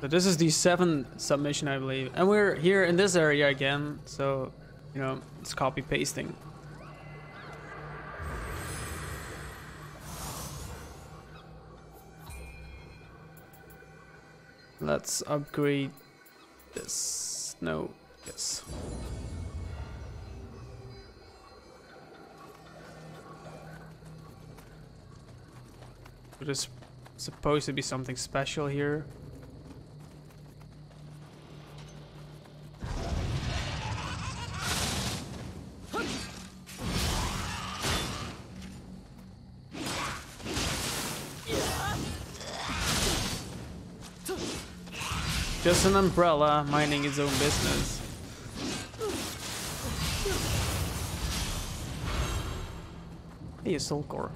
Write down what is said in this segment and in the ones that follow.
So this is the seventh submission, I believe. And we're here in this area again, so, you know, it's copy pasting. Let's upgrade this. No, yes. There's supposed to be something special here. Just an umbrella minding its own business. Hey, a soul core.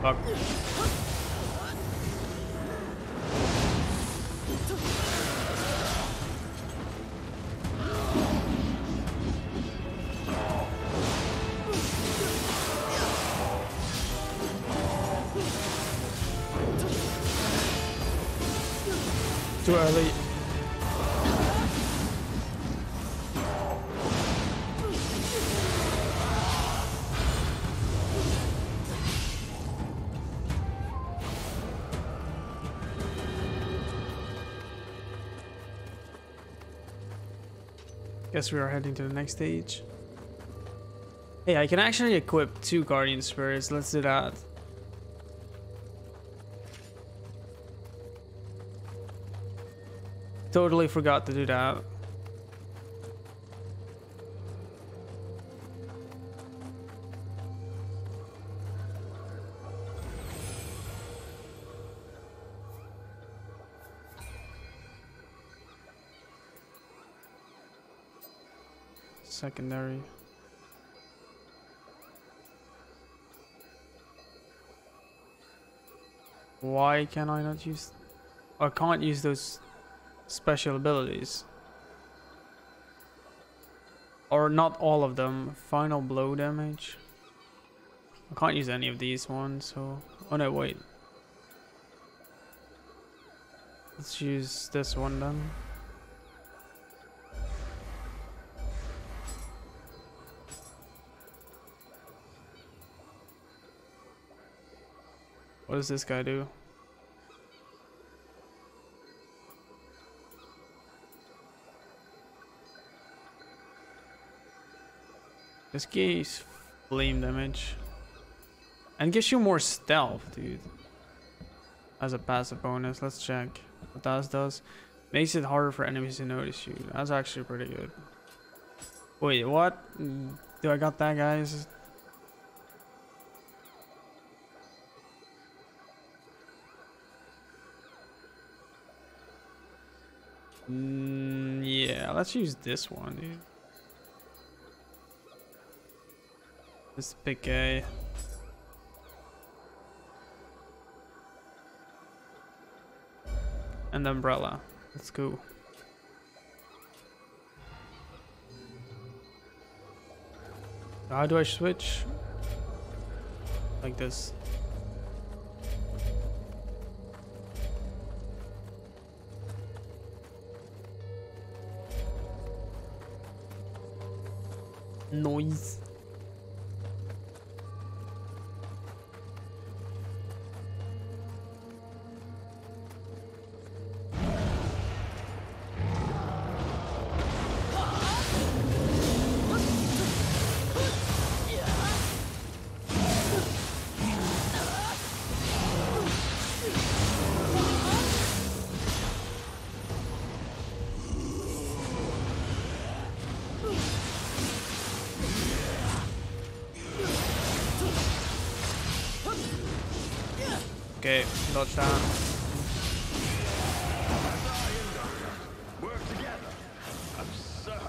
Fuck. Too early. Guess we are heading to the next stage. Hey, I can actually equip two Guardian Spirits. Let's do that. Totally forgot to do that. Secondary. Why can I not use... I can't use those special abilities. Or not all of them. Final blow damage. I can't use any of these ones, so... Oh no, wait. Let's use this one then. What does this guy do? This gives flame damage. And gives you more stealth, dude. As a passive bonus. Let's check what that does. Makes it harder for enemies to notice you. That's actually pretty good. Wait, what? Do I got that, guys? Mm, yeah, let's use this one, dude. This big guy. And the umbrella. Let's go. How do I switch? Like this. Noise. Okay, dodge down. Work together. Absurd.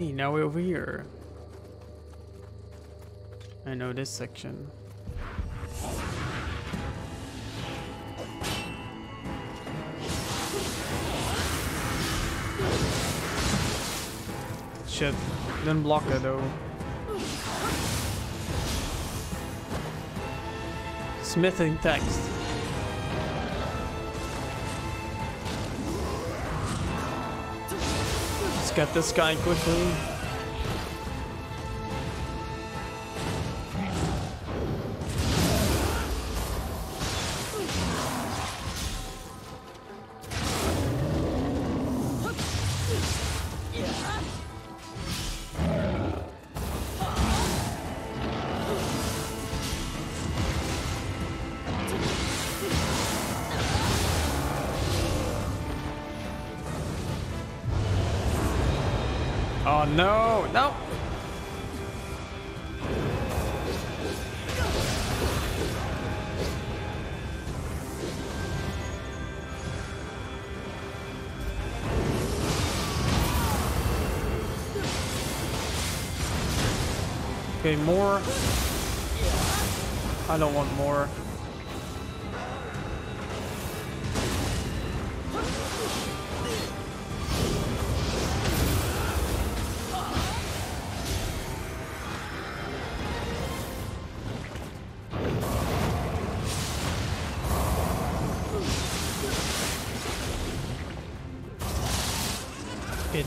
Hey, now we're over here. I know this section. Shit. Didn't block it though. Smithing text. Get this guy quickly. Oh no, no. Okay, more. I don't want more.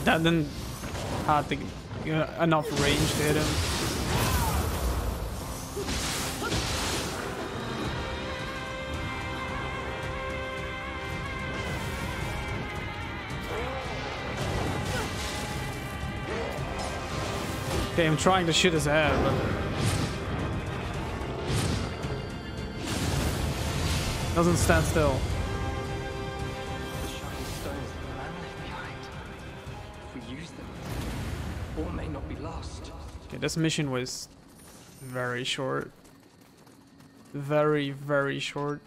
That didn't have the, uh, enough range to hit him. Okay, I'm trying to shoot his head, but... Doesn't stand still. This mission was very short. Very, very short.